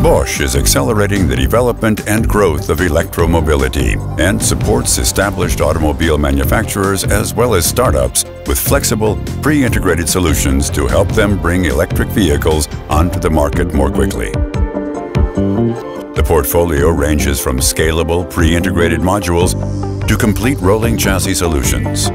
Bosch is accelerating the development and growth of electromobility and supports established automobile manufacturers as well as startups with flexible, pre-integrated solutions to help them bring electric vehicles onto the market more quickly. The portfolio ranges from scalable, pre-integrated modules to complete rolling chassis solutions.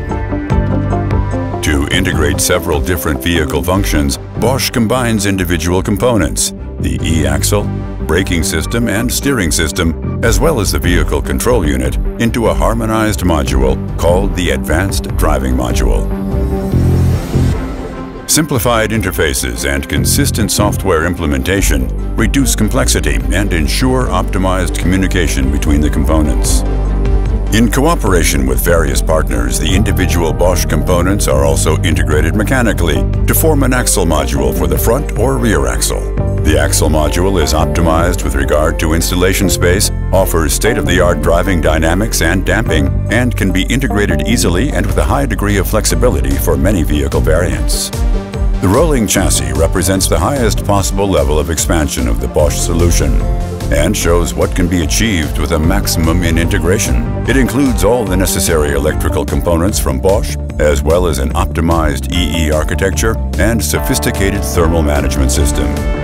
To integrate several different vehicle functions, Bosch combines individual components, the e-axle, braking system and steering system, as well as the vehicle control unit, into a harmonized module called the Advanced Driving Module. Simplified interfaces and consistent software implementation reduce complexity and ensure optimized communication between the components. In cooperation with various partners, the individual Bosch components are also integrated mechanically to form an axle module for the front or rear axle. The axle module is optimized with regard to installation space, offers state-of-the-art driving dynamics and damping, and can be integrated easily and with a high degree of flexibility for many vehicle variants. The rolling chassis represents the highest possible level of expansion of the Bosch solution and shows what can be achieved with a maximum in integration. It includes all the necessary electrical components from Bosch, as well as an optimized EE architecture and sophisticated thermal management system.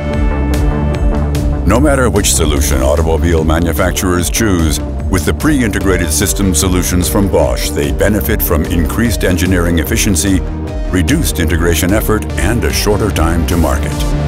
No matter which solution automobile manufacturers choose, with the pre-integrated system solutions from Bosch, they benefit from increased engineering efficiency, reduced integration effort, and a shorter time to market.